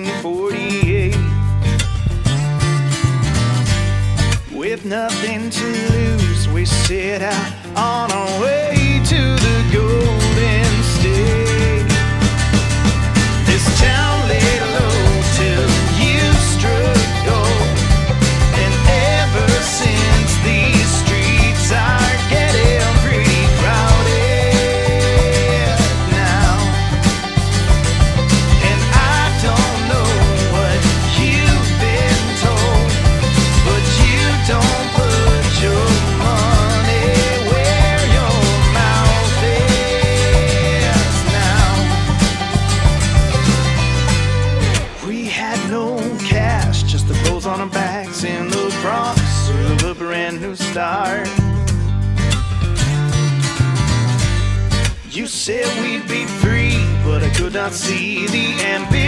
1948. With nothing to lose, we set out on our way to the goal. start. You said we'd be free, but I could not see the ambition.